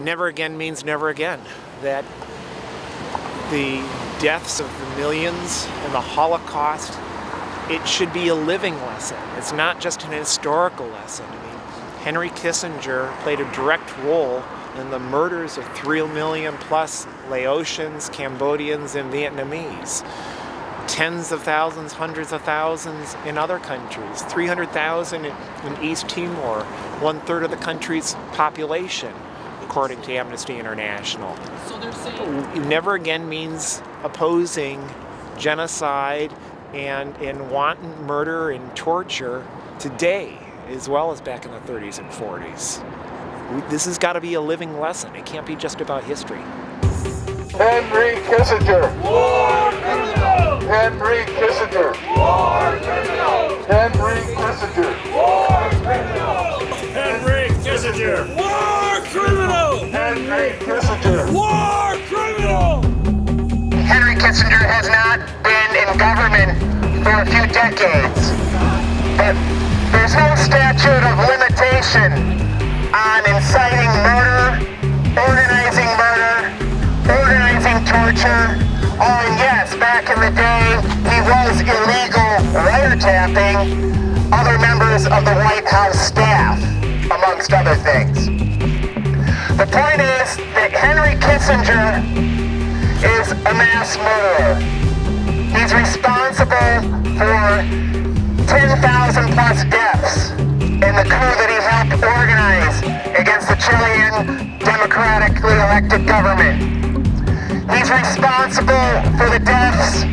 never again means never again. That the deaths of the millions and the Holocaust, it should be a living lesson. It's not just an historical lesson. I mean, Henry Kissinger played a direct role in the murders of 3 million plus Laotians, Cambodians, and Vietnamese. Tens of thousands, hundreds of thousands in other countries, 300,000 in East Timor, one third of the country's population according to Amnesty International. So they're saying never again means opposing genocide and, and wanton murder and torture today as well as back in the 30s and 40s. This has got to be a living lesson. It can't be just about history. Henry Kissinger. War criminal. Henry Kissinger. War criminal. Henry Kissinger. War criminal. Henry Kissinger. Kissinger has not been in government for a few decades. But there's no statute of limitation on inciting murder, organizing murder, organizing torture. Oh, and yes, back in the day, he was illegal wiretapping other members of the White House staff, amongst other things. The point is that Henry Kissinger is a mass murderer. He's responsible for 10,000 plus deaths in the coup that he helped organize against the Chilean democratically elected government. He's responsible for the deaths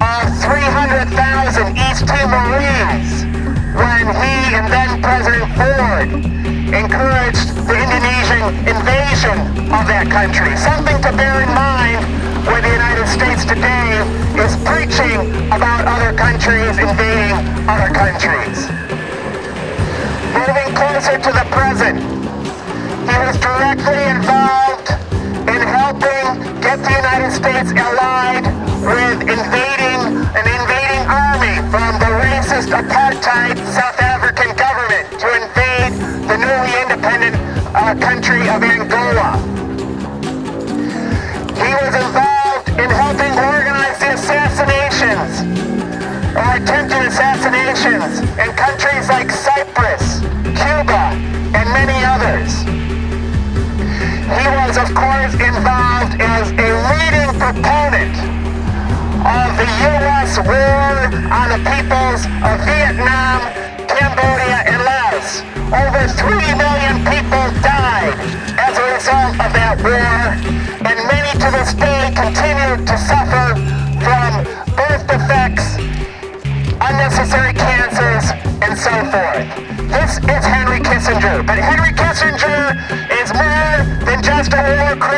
of 300,000 East Timorese when he and then President Ford encouraged the Indonesian invasion of that country. Something to bear in mind where the United States today is preaching about other countries invading other countries. Moving closer to the present, he was directly involved in helping get the United States allied with invading an invading army from the racist apartheid South African government to invade the newly independent uh, country of Angola. Assassinations in countries like Cyprus, Cuba, and many others. He was, of course, involved as a leading proponent of the U.S. war on the peoples of Vietnam, Cambodia, and Laos. Over 3 million people died as a result of that war, and many to this day continue to suffer cancers, and so forth. This is Henry Kissinger, but Henry Kissinger is more than just a war criminal.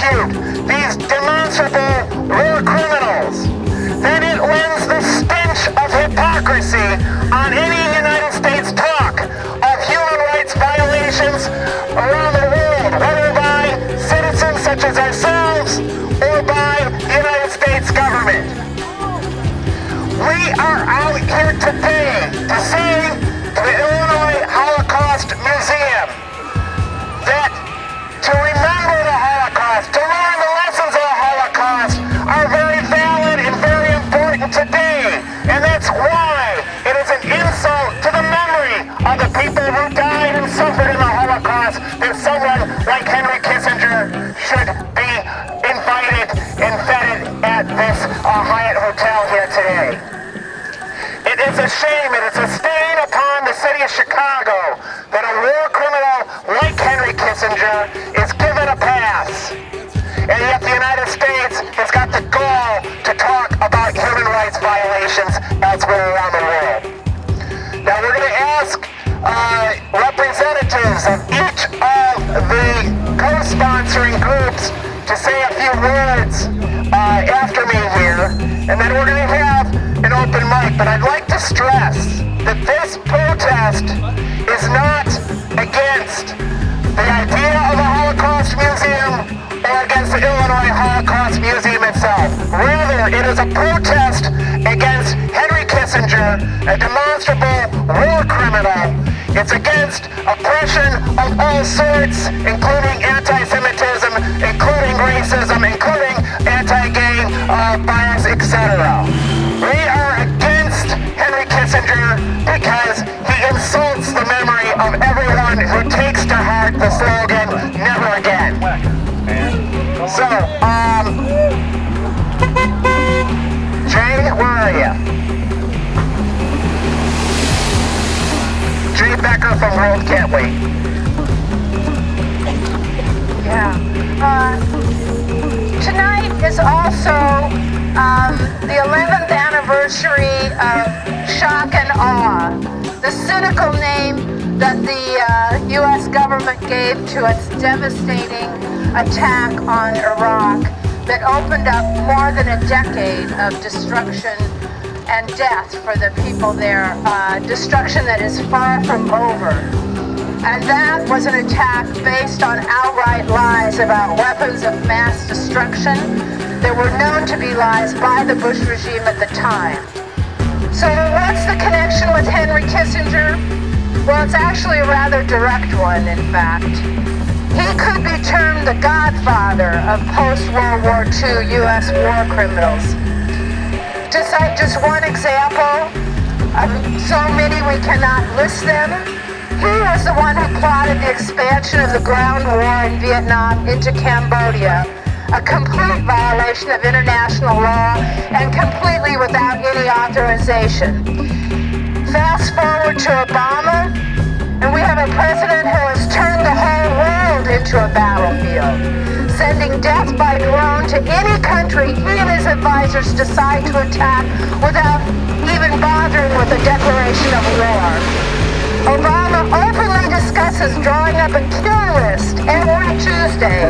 Prosecute It is a shame, and it is a stain upon the city of Chicago that a war criminal like Henry Kissinger is given a pass. And yet the United States has got the gall to talk about human rights violations elsewhere around the world. Now we're going to ask uh, representatives of each of the co-sponsoring groups to say a few words uh, after me here. and then we're going to have an open mic. But I'd like stress that this protest is not against the idea of a Holocaust museum or against the Illinois Holocaust Museum itself. Rather, it is a protest against Henry Kissinger, a demonstrable war criminal. It's against oppression of all sorts, including anti-Semitism, including racism, including anti-gay uh, bias, etc. Kissinger because he insults the memory of everyone who takes to heart the slogan, Shock and Awe, the cynical name that the uh, U.S. government gave to its devastating attack on Iraq that opened up more than a decade of destruction and death for the people there, uh, destruction that is far from over. And that was an attack based on outright lies about weapons of mass destruction that were known to be lies by the Bush regime at the time. So what's the connection with Henry Kissinger? Well, it's actually a rather direct one, in fact. He could be termed the godfather of post-World War II U.S. war criminals. To cite just one example, of so many we cannot list them, he was the one who plotted the expansion of the ground war in Vietnam into Cambodia, a complete violation of international law and completely without any authorization. Fast forward to Obama, and we have a president who has turned the whole world into a battlefield, sending death by drone to any country he and his advisors decide to attack without even bothering with a declaration of war. Obama openly discusses drawing up a kill list every Tuesday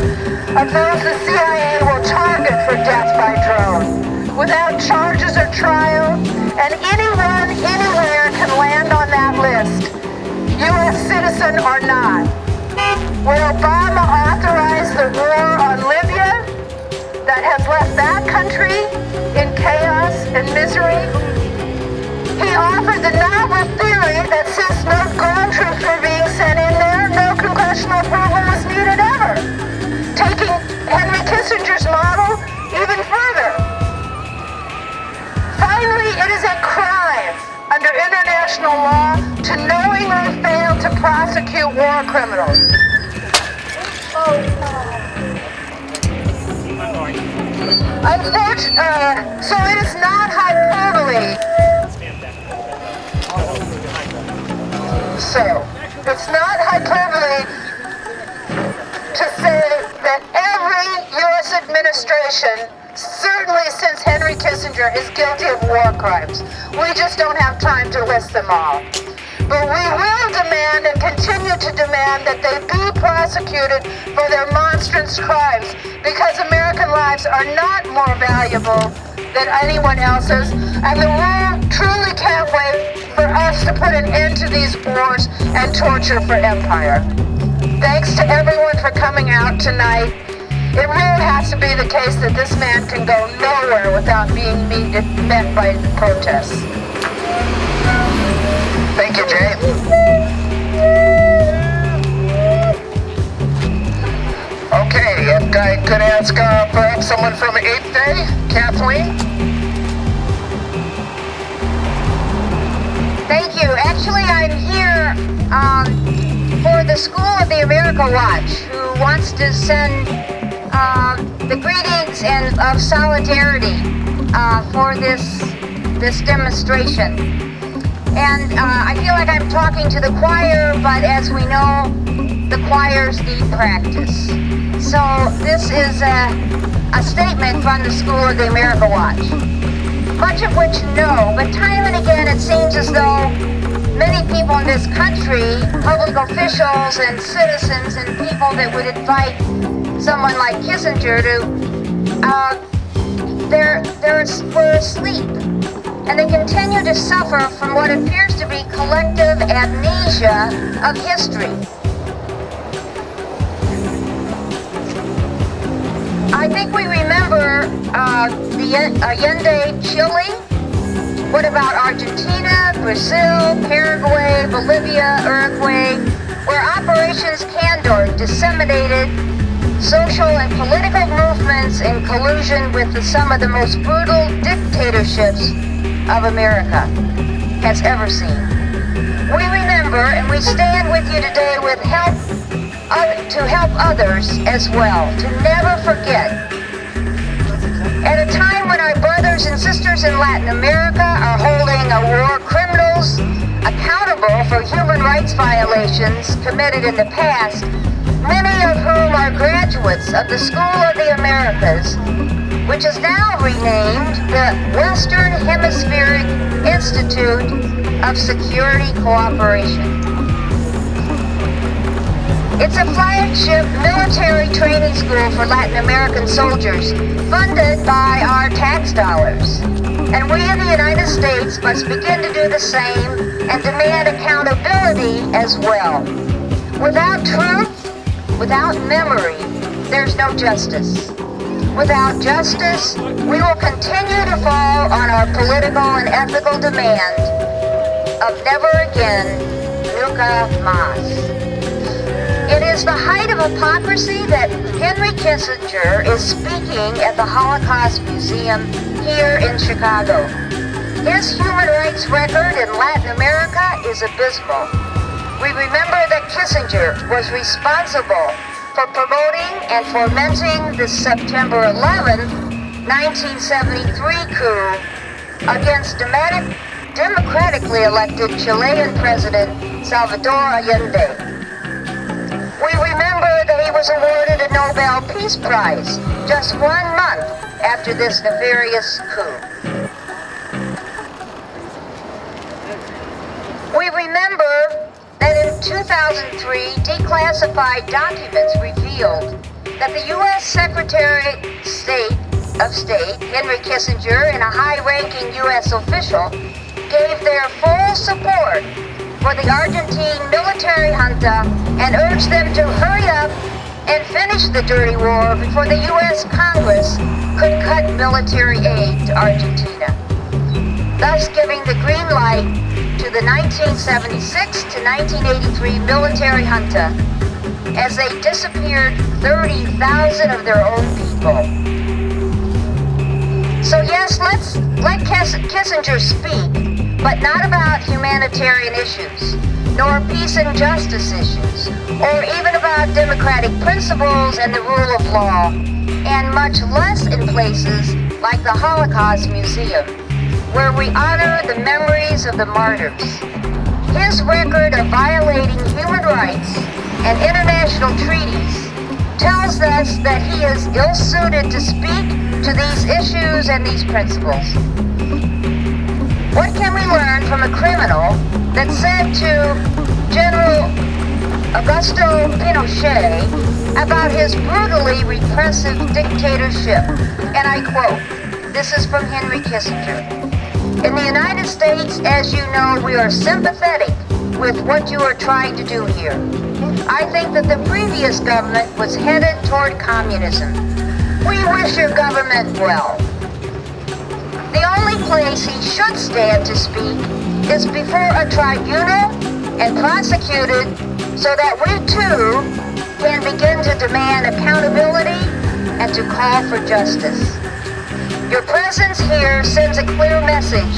of those the CIA will target for death by drone, without charges or trial, and anyone, anywhere can land on that list, U.S. citizen or not. Will Obama authorize the war on Libya that has left that country in chaos and misery? He offered the novel theory that since no ground troops were being sent in there, no congressional approval was needed ever, taking Henry Kissinger's model even further. Finally, it is a crime under international law to knowingly fail to prosecute war criminals. Unfortunately, uh, so it is not hyperbole So, it's not hyperbole to say that every U.S. administration, certainly since Henry Kissinger, is guilty of war crimes. We just don't have time to list them all. But we will demand and continue to demand that they be prosecuted for their monstrous crimes because American lives are not more valuable than anyone else's, and the world truly can't wait for us to put an end to these wars and torture for empire. Thanks to everyone for coming out tonight. It really has to be the case that this man can go nowhere without being met by protests. Thank you, Jay. Okay, if I could ask uh, perhaps someone from Eighth Day, Kathleen. Thank you. Actually, I'm here um, for the School of the America Watch, who wants to send um, the greetings and of solidarity uh, for this this demonstration. And uh, I feel like I'm talking to the choir, but as we know, the choirs need practice. So this is a, a statement from the School of the America Watch much of which know, but time and again it seems as though many people in this country, public officials and citizens and people that would invite someone like Kissinger to uh, they're, they're, were asleep. And they continue to suffer from what appears to be collective amnesia of history. I think we uh, the Allende Chile. What about Argentina, Brazil, Paraguay, Bolivia, Uruguay, where Operations Condor disseminated social and political movements in collusion with the, some of the most brutal dictatorships of America has ever seen. We remember and we stand with you today with help to help others as well, to never forget. At a time when our brothers and sisters in Latin America are holding war criminals accountable for human rights violations committed in the past, many of whom are graduates of the School of the Americas, which is now renamed the Western Hemispheric Institute of Security Cooperation. It's a flagship military training school for Latin American soldiers, funded by our tax dollars. And we in the United States must begin to do the same and demand accountability as well. Without truth, without memory, there's no justice. Without justice, we will continue to fall on our political and ethical demand of never again, nunca más. Is the height of hypocrisy that Henry Kissinger is speaking at the Holocaust Museum here in Chicago. His human rights record in Latin America is abysmal. We remember that Kissinger was responsible for promoting and fomenting the September 11, 1973 coup against democratically elected Chilean President Salvador Allende. We remember that he was awarded a Nobel Peace Prize just one month after this nefarious coup. We remember that in 2003, declassified documents revealed that the U.S. Secretary State of State, Henry Kissinger, and a high-ranking U.S. official gave their full support for the Argentine military junta and urge them to hurry up and finish the dirty war before the U.S. Congress could cut military aid to Argentina, thus giving the green light to the 1976 to 1983 military junta as they disappeared 30,000 of their own people. So yes, let's let Kissinger speak but not about humanitarian issues, nor peace and justice issues, or even about democratic principles and the rule of law, and much less in places like the Holocaust Museum, where we honor the memories of the martyrs. His record of violating human rights and international treaties tells us that he is ill-suited to speak to these issues and these principles. What can we learn from a criminal that said to General Augusto Pinochet about his brutally repressive dictatorship? And I quote, this is from Henry Kissinger. In the United States, as you know, we are sympathetic with what you are trying to do here. I think that the previous government was headed toward communism. We wish your government well. The only place he should stand to speak is before a tribunal and prosecuted so that we too can begin to demand accountability and to call for justice. Your presence here sends a clear message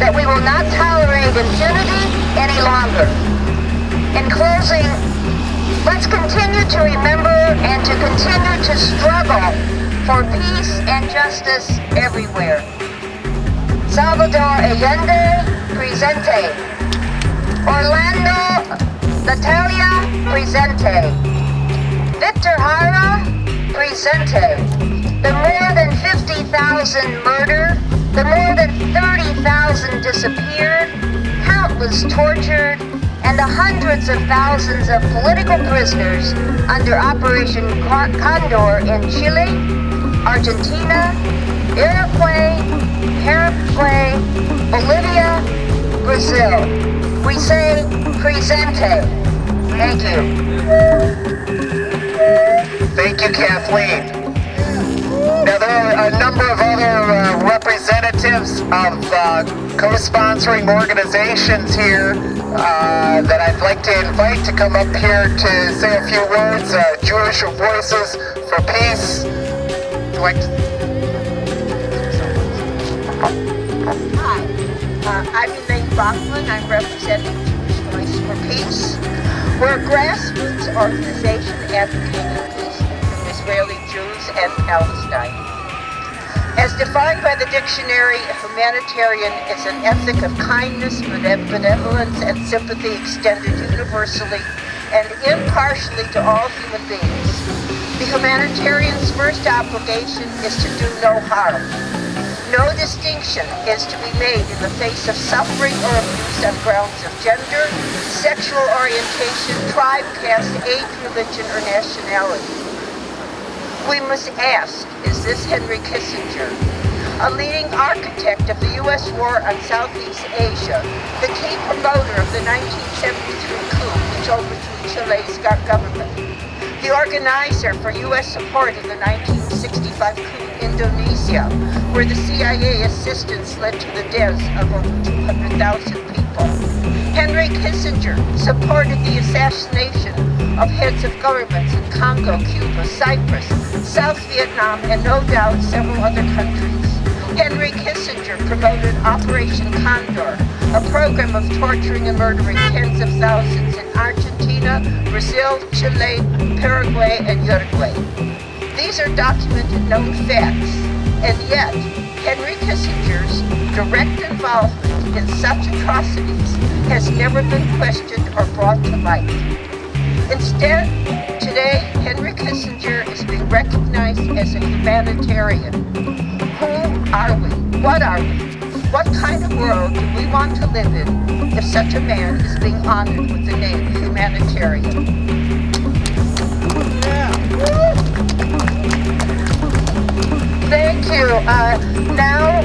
that we will not tolerate impunity any longer. In closing, let's continue to remember and to continue to struggle for peace and justice everywhere. Salvador Allende, presente. Orlando Letelier, presente. Victor Jara, presente. The more than 50,000 murdered, the more than 30,000 disappeared, countless tortured, and the hundreds of thousands of political prisoners under Operation Condor in Chile, Argentina, Uruguay, Paraguay, Bolivia, Brazil. We say presente. Thank you. Thank you, Kathleen. Now, there are a number of other uh, representatives of uh, co-sponsoring organizations here uh, that I'd like to invite to come up here to say a few words. Uh, Jewish Voices for Peace. Like uh, I'm Elaine Bachman. I'm representing Jewish Voice for Peace. We're a grassroots organization advocating peace between Israeli Jews and Palestine. As defined by the dictionary, a humanitarian is an ethic of kindness, benevolence, and sympathy extended universally and impartially to all human beings. The humanitarian's first obligation is to do no harm. No distinction is to be made in the face of suffering or abuse on grounds of gender, sexual orientation, tribe, caste, age, religion, or nationality. We must ask, is this Henry Kissinger, a leading architect of the U.S. war on Southeast Asia, the key promoter of the 1973 coup which overthrew Chile's go- government, the organizer for U.S. support of the 1965 coup in Indonesia, where the CIA assistance led to the deaths of over 200,000 people. Henry Kissinger supported the assassination of heads of governments in Congo, Cuba, Cyprus, South Vietnam, and no doubt several other countries. Henry Kissinger promoted Operation Condor, a program of torturing and murdering tens of thousands in Argentina, Brazil, Chile, Paraguay, and Uruguay. These are documented known facts, and yet Henry Kissinger's direct involvement in such atrocities has never been questioned or brought to light. Instead, today, Henry Kissinger is being recognized as a humanitarian. Who are we? What are we? What kind of world do we want to live in if such a man is being honored with the name humanitarian? Thank you. Uh, now,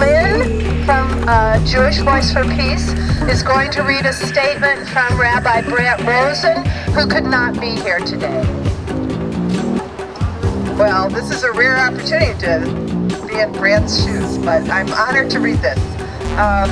Lynn from uh, Jewish Voice for Peace is going to read a statement from Rabbi Brant Rosen, who could not be here today. Well, this is a rare opportunity to in Brant's shoes, but I'm honored to read this. Um,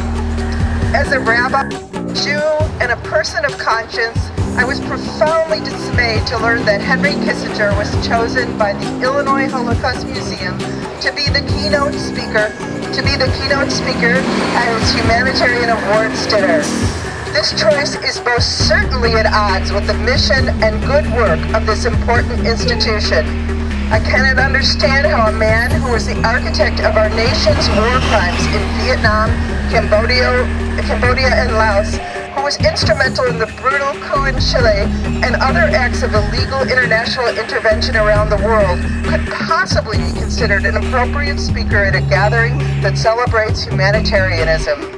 as a rabbi, Jew, and a person of conscience, I was profoundly dismayed to learn that Henry Kissinger was chosen by the Illinois Holocaust Museum to be the keynote speaker, to be the keynote speaker at its humanitarian awards dinner. This choice is most certainly at odds with the mission and good work of this important institution. I cannot understand how a man who was the architect of our nation's war crimes in Vietnam, Cambodia, Cambodia and Laos, who was instrumental in the brutal coup in Chile and other acts of illegal international intervention around the world, could possibly be considered an appropriate speaker at a gathering that celebrates humanitarianism.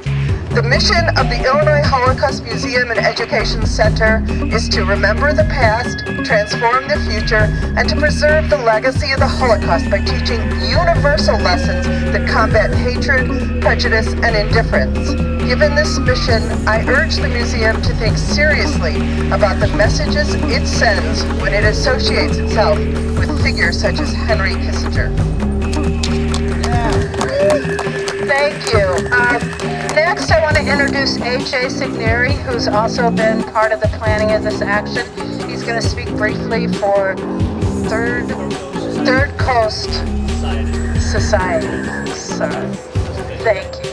The mission of the Illinois Holocaust Museum and Education Center is to remember the past, transform the future, and to preserve the legacy of the Holocaust by teaching universal lessons that combat hatred, prejudice, and indifference. Given this mission, I urge the museum to think seriously about the messages it sends when it associates itself with figures such as Henry Kissinger. Thank you. Um, next, I want to introduce A.J. Signeri, who's also been part of the planning of this action. He's going to speak briefly for Third Third Coast Society. So, thank you.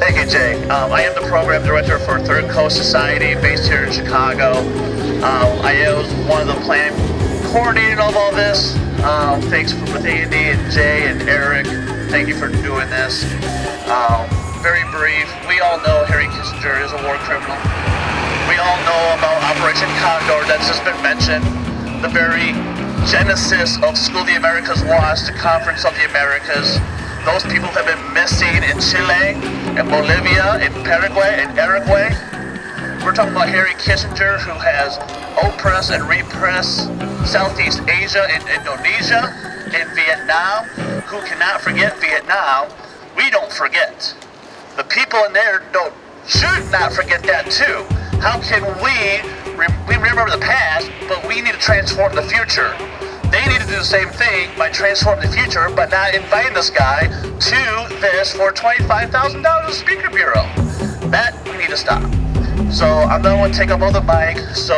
Thank you, Jay. Um, I am the program director for Third Coast Society based here in Chicago. Um, I was one of the plan coordinating of all this. Um, thanks for, with Andy and Jay and Eric. Thank you for doing this. Um, very brief. We all know Harry Kissinger is a war criminal. We all know about Operation Condor that's just been mentioned. The very genesis of School of the Americas was the Conference of the Americas. Those people have been missing in Chile, in Bolivia, in Paraguay, in Uruguay. we're talking about Harry Kissinger, who has oppressed and repressed Southeast Asia and Indonesia and Vietnam, who cannot forget Vietnam. We don't forget. The people in there don't should not forget that too. How can we we remember the past, but we need to transform the future? They need to do the same thing by transforming the future, but not inviting this guy to this for $25,000 Speaker Bureau. That we need to stop. So I'm not going to take up all the mic. So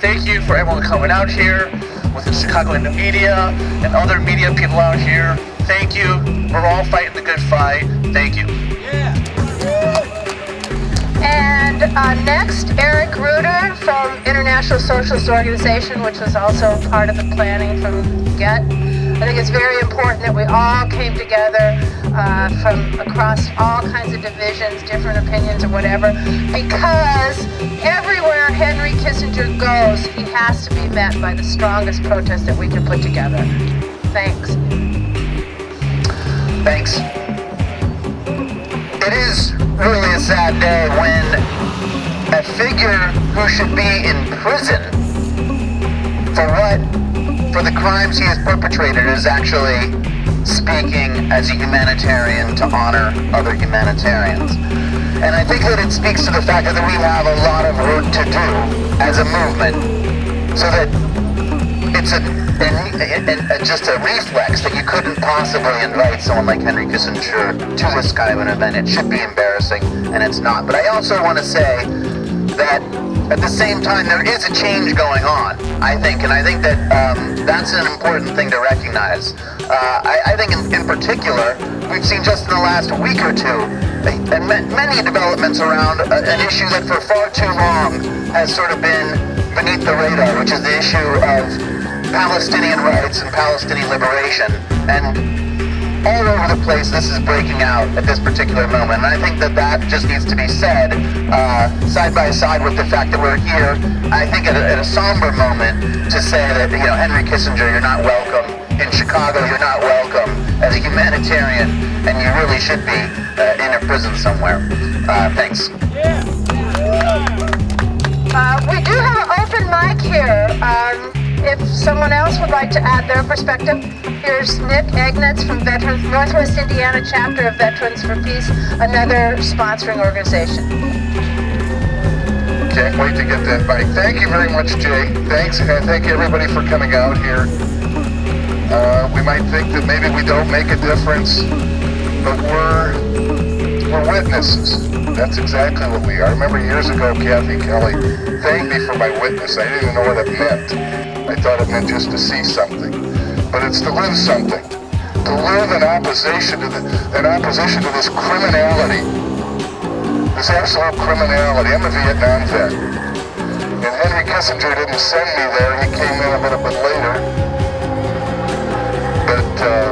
thank you for everyone coming out here with the Chicago Indymedia and other media people out here. Thank you. We're all fighting the good fight. Thank you. And uh, next, Eric Reuter from International Socialist Organization, which was also part of the planning from GET. I think it's very important that we all came together uh, from across all kinds of divisions, different opinions, or whatever, because everywhere Henry Kissinger goes, he has to be met by the strongest protest that we can put together. Thanks. Thanks. It is really a sad day when a figure who should be in prison for what, for the crimes he has perpetrated is actually speaking as a humanitarian to honor other humanitarians. And I think that it speaks to the fact that we have a lot of work to do as a movement so that it's a and just a reflex that you couldn't possibly invite someone like Henry Kissinger to this kind of an event. It should be embarrassing, and it's not. But I also want to say that at the same time, there is a change going on, I think, and I think that um, that's an important thing to recognize. Uh, I, I, think, in, in, particular, we've seen just in the last week or two, and many developments around an issue that for far too long has sort of been beneath the radar, which is the issue of Palestinian rights and Palestinian liberation. And all over the place, this is breaking out at this particular moment. And I think that that just needs to be said uh, side by side with the fact that we're here, I think at a, at a somber moment to say that, you know, Henry Kissinger, you're not welcome. In Chicago, you're not welcome as a humanitarian, and you really should be uh, in a prison somewhere. Uh, thanks. Uh, we do have an open mic here. Um, if someone else would like to add their perspective, here's Nick Agnetz from Veterans Northwest Indiana chapter of Veterans for Peace, another sponsoring organization. Can't wait to get that bike. Thank you very much, Jay. Thanks, and thank everybody for coming out here. Uh, we might think that maybe we don't make a difference, but we're we're witnesses. That's exactly what we are. I remember years ago, Kathy Kelly thanked me for my witness. I didn't even know what it meant. I thought it meant just to see something. But it's to live something. To live in opposition to the, in opposition to this criminality. This absolute criminality. I'm a Vietnam vet. And Henry Kissinger didn't send me there. He came in a little bit later. But uh,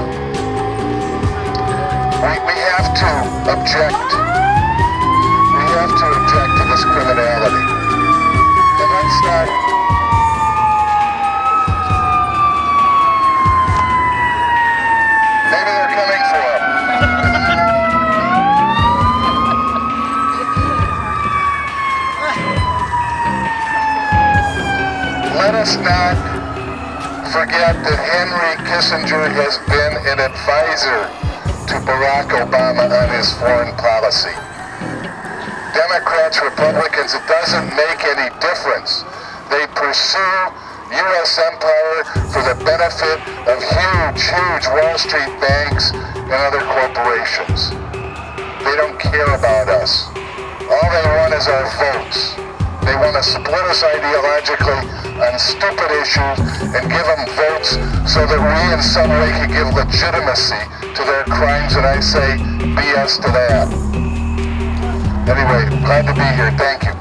we, we have to object. We have to object to this criminality. And that's not us not forget that Henry Kissinger has been an advisor to Barack Obama on his foreign policy. Democrats, Republicans, it doesn't make any difference. They pursue U.S. empire for the benefit of huge, huge Wall Street banks and other corporations. They don't care about us. All they want is our votes. They want to split us ideologically on stupid issues and give them votes so that we in some way can give legitimacy to their crimes, and I say BS to that. Anyway, glad to be here. Thank you.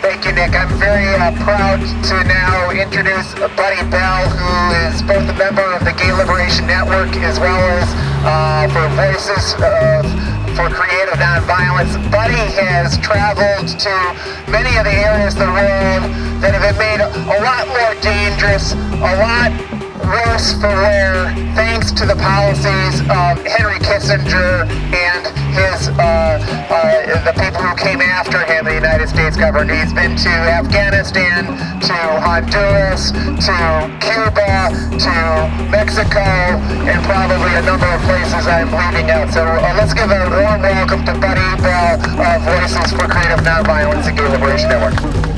Thank you, Nick. I'm very uh, proud to now introduce Buddy Bell, who is both a member of the Gay Liberation Network as well as uh, for Voices of for creative nonviolence. Buddy has traveled to many of the areas of the world that have been made a lot more dangerous, a lot worse for wear, thanks to the policies of Henry Kissinger and his uh, uh, the people who came after him, the United States government. He's been to Afghanistan, to Honduras, to Cuba, to Mexico, and probably a number of places I'm leaving out. So uh, let's give a warm welcome to Buddy Bell of Voices for Creative Nonviolence and Gay Liberation Network.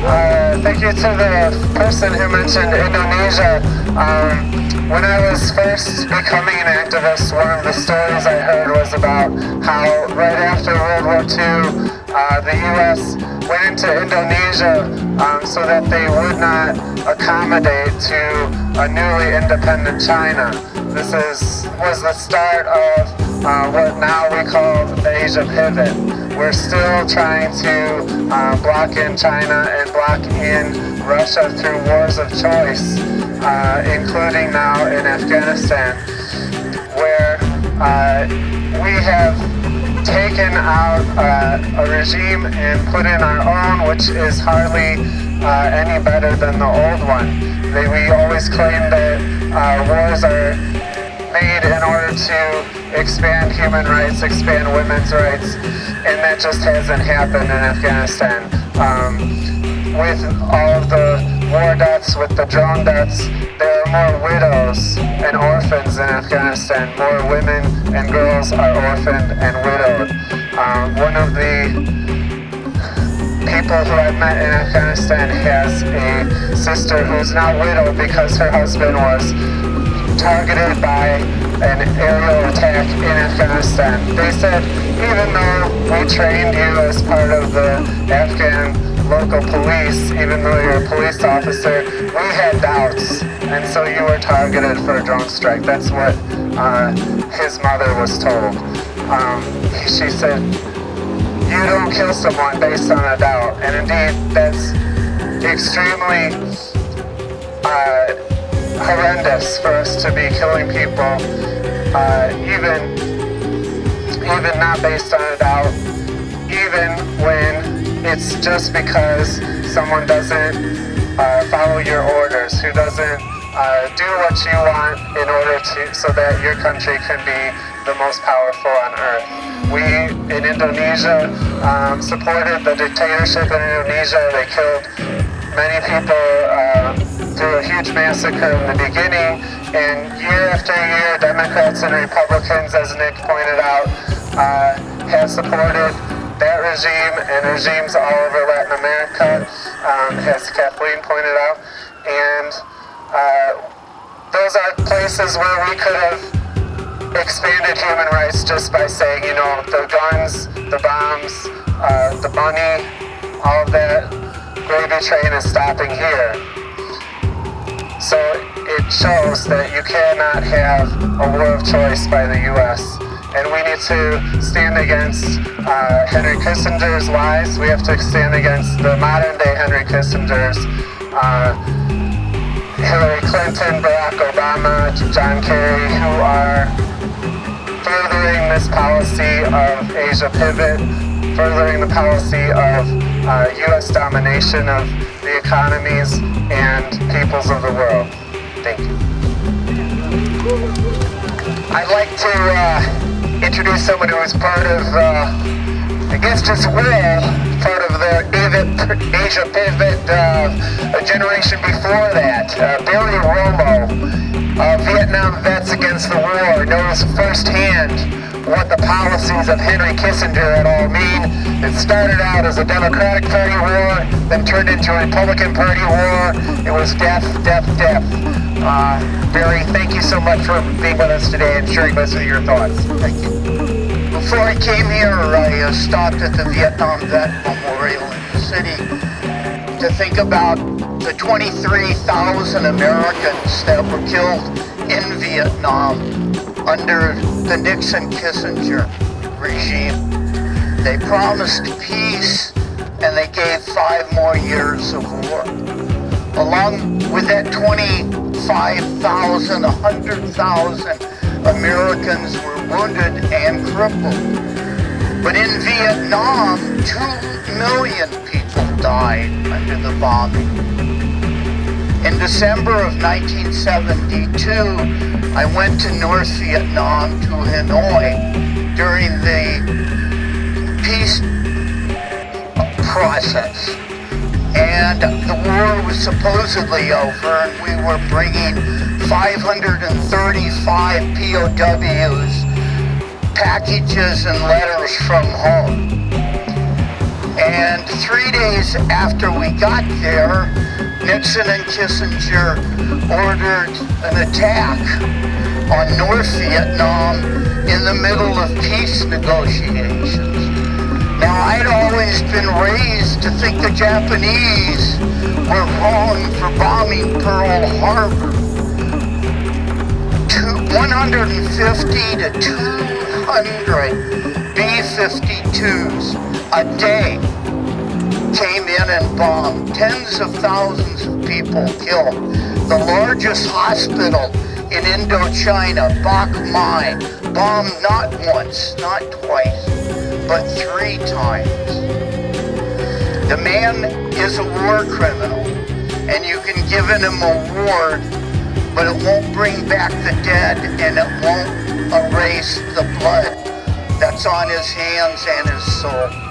Uh, thank you to the person who mentioned Indonesia. Um, when I was first becoming an activist, one of the stories I heard was about how right after World War II, uh, the U.S. went into Indonesia um, so that they would not accommodate to a newly independent China. This is was the start of uh, what now we call the Asia Pivot. We're still trying to uh, block in China and block in Russia through wars of choice uh, including now in Afghanistan, where uh, we have taken out uh, a regime and put in our own, which is hardly uh, any better than the old one. We always claim that uh, wars are to expand human rights, expand women's rights, and that just hasn't happened in Afghanistan. Um, with all of the war deaths, with the drone deaths, there are more widows and orphans in Afghanistan. More women and girls are orphaned and widowed. Um, one of the people who I've met in Afghanistan has a sister who's not widowed because her husband was targeted by an aerial attack in Afghanistan. They said, even though we trained you as part of the Afghan local police, even though you're a police officer, we had doubts. And so you were targeted for a drone strike. That's what uh, his mother was told. Um, she said, you don't kill someone based on a doubt. And indeed, that's extremely uh, horrendous for us to be killing people, uh, even even not based on a doubt, even when it's just because someone doesn't uh, follow your orders, who doesn't uh, do what you want in order to, so that your country can be the most powerful on earth. We in Indonesia um, supported the dictatorship in Indonesia. They killed many people uh, through a huge massacre in the beginning, and year after year, Democrats and Republicans, as Nick pointed out, uh, have supported that regime and regimes all over Latin America, um, as Kathleen pointed out. And uh, those are places where we could have expanded human rights just by saying, you know, the guns, the bombs, uh, the money, all of that gravy train is stopping here. So it shows that you cannot have a war of choice by the U.S and we need to stand against uh, Henry Kissinger's lies. We have to stand against the modern day Henry Kissinger's, uh, Hillary Clinton, Barack Obama, John Kerry, who are furthering this policy of Asia pivot, furthering the policy of uh, U.S. domination of the economies and peoples of the world. Thank you. I'd like to uh, introduce someone who was part of, uh, against his will, part of the Asia Pivot uh, a generation before that. Uh, Barry Romo, uh, Vietnam Vets Against the War, knows firsthand what the policies of Henry Kissinger at all mean. It started out as a Democratic Party war, then turned into a Republican Party war. It was death, death, death. Uh, Barry, thank you so much for being with us today and sharing with us your thoughts. Thank you. Before I came here, I uh, stopped at the Vietnam Vet Memorial in the city to think about the 23,000 Americans that were killed in Vietnam under the Nixon-Kissinger regime. They promised peace and they gave five more years of war. Along with that 25,000, 100,000 Americans were wounded and crippled. But in Vietnam, two million people died under the bombing. In December of 1972, I went to North Vietnam, to Hanoi, during the peace process. And the war was supposedly over, and we were bringing 535 POWs, packages, and letters from home. And three days after we got there, Nixon and Kissinger ordered an attack on North Vietnam in the middle of peace negotiations. Now, I'd always been raised to think the Japanese were wrong for bombing Pearl Harbor. Two, 150 to 200 B-52s a day came in and bombed. Tens of thousands of people killed. The largest hospital in Indochina, Bach Mai, bombed not once, not twice, but three times. The man is a war criminal, and you can give him a award, but it won't bring back the dead, and it won't erase the blood that's on his hands and his soul.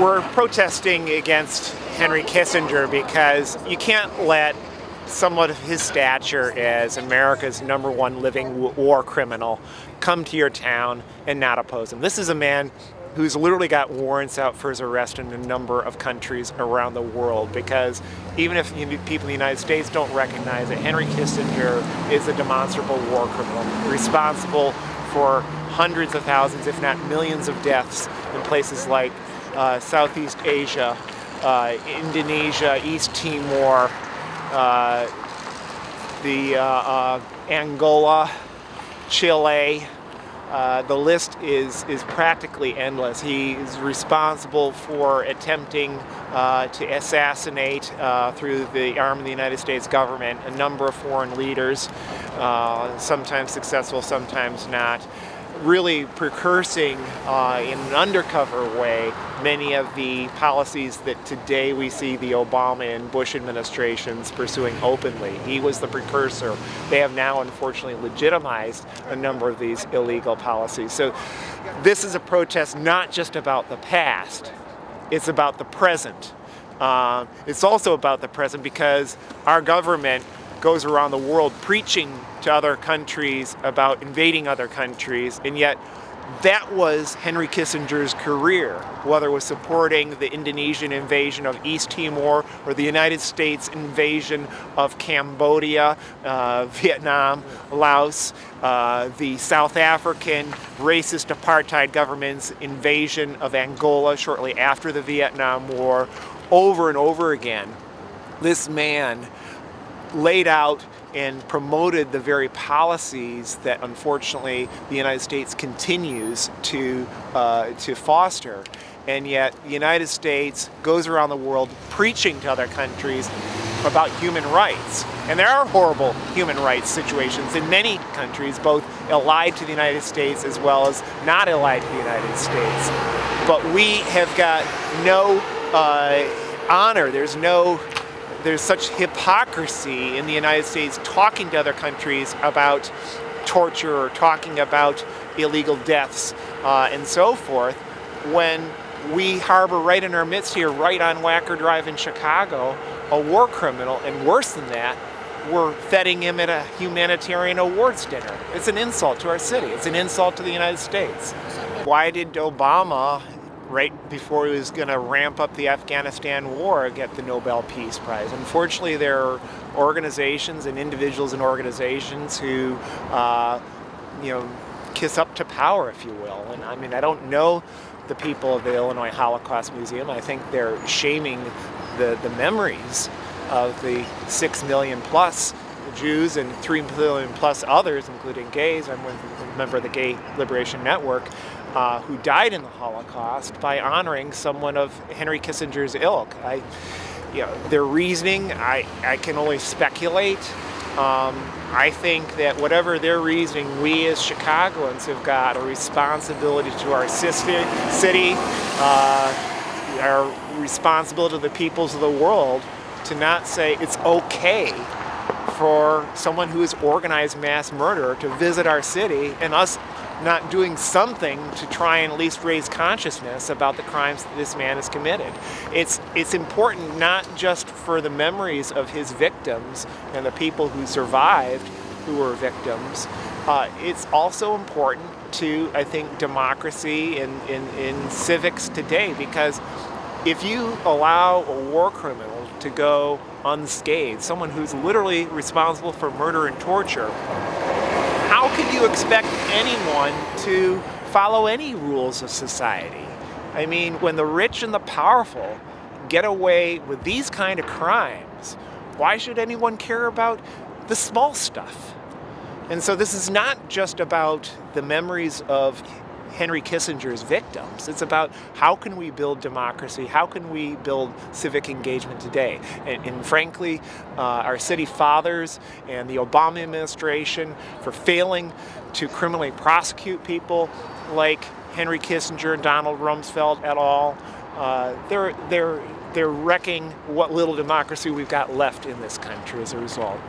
We're protesting against Henry Kissinger because you can't let someone of his stature as America's number one living war criminal come to your town and not oppose him. This is a man who's literally got warrants out for his arrest in a number of countries around the world because even if people in the United States don't recognize it, Henry Kissinger is a demonstrable war criminal responsible for hundreds of thousands, if not millions of deaths in places like Southeast Asia, uh, Indonesia, East Timor, uh, the uh, uh, Angola, Chile. Uh, the list is is practically endless. He is responsible for attempting uh, to assassinate uh, through the arm of the United States government a number of foreign leaders, sometimes successful, sometimes not really precursing uh, in an undercover way many of the policies that today we see the Obama and Bush administrations pursuing openly. He was the precursor. They have now unfortunately legitimized a number of these illegal policies. So this is a protest not just about the past, it's about the present. Uh, it's also about the present because our government goes around the world preaching to other countries about invading other countries, and yet that was Henry Kissinger's career, whether it was supporting the Indonesian invasion of East Timor or the United States invasion of Cambodia, uh, Vietnam, Laos, uh, the South African racist apartheid government's invasion of Angola shortly after the Vietnam War, over and over again. This man laid out and promoted the very policies that unfortunately the United States continues to, uh, to foster. And yet the United States goes around the world preaching to other countries about human rights. And there are horrible human rights situations in many countries, both allied to the United States as well as not allied to the United States. But we have got no uh, honor, there's no there's such hypocrisy in the United States talking to other countries about torture or talking about illegal deaths uh, and so forth when we harbor right in our midst here, right on Wacker Drive in Chicago, a war criminal, and worse than that, we're feting him at a humanitarian awards dinner. It's an insult to our city. It's an insult to the United States. Why did Obama right before he was going to ramp up the Afghanistan war, get the Nobel Peace Prize. Unfortunately, there are organizations and individuals and organizations who, uh, you know, kiss up to power, if you will. And I mean, I don't know the people of the Illinois Holocaust Museum. I think they're shaming the, the memories of the six million plus Jews and three million plus others, including gays. I'm a member of the Gay Liberation Network, uh, who died in the Holocaust by honoring someone of Henry Kissinger's ilk. I, you know, their reasoning, I, I can only speculate. Um, I think that whatever their reasoning, we as Chicagoans have got a responsibility to our sister city, uh, our responsibility to the peoples of the world to not say it's okay for someone who has organized mass murder to visit our city and us not doing something to try and at least raise consciousness about the crimes that this man has committed. It's, it's important not just for the memories of his victims and the people who survived who were victims, uh, it's also important to, I think, democracy and in, in, in civics today because if you allow a war criminal to go unscathed, someone who's literally responsible for murder and torture, how can you expect anyone to follow any rules of society? I mean, when the rich and the powerful get away with these kind of crimes, why should anyone care about the small stuff? And so this is not just about the memories of Henry Kissinger's victims. It's about how can we build democracy, how can we build civic engagement today. And, and frankly, uh, our city fathers and the Obama administration for failing to criminally prosecute people like Henry Kissinger and Donald Rumsfeld at all, uh, they're, they're, they're wrecking what little democracy we've got left in this country as a result.